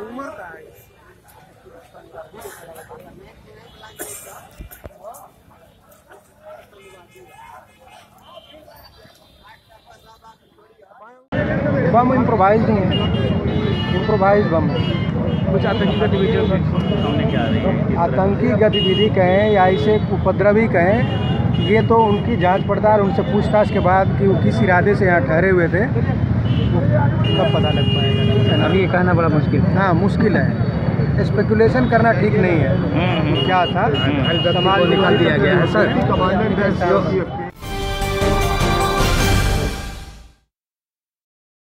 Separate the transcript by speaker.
Speaker 1: rumah guys बम improvise नहीं है। Improvise bomb.
Speaker 2: कुछ आतंकी गतिविधियों सामने क्या है?
Speaker 1: आतंकी गतिविधि कहें या इसे उपद्रवी कहें ये तो उनकी जाँच पड़ताल उनसे पूछताछ के बाद कि वो किस इरादे से यहाँ ठहरे हुए थे। वो तब पता लग पाएगा?
Speaker 2: अभी ये कहना बड़ा मुश्किल। है
Speaker 1: हाँ मुश्किल है। स्पेकुलेशन करना ठीक नहीं है।
Speaker 2: हम्म, हम्म।
Speaker 1: क्या था?
Speaker 2: हम्म।
Speaker 1: समाज
Speaker 2: निकाल दिया गया है, सर।
Speaker 1: कमांडेंट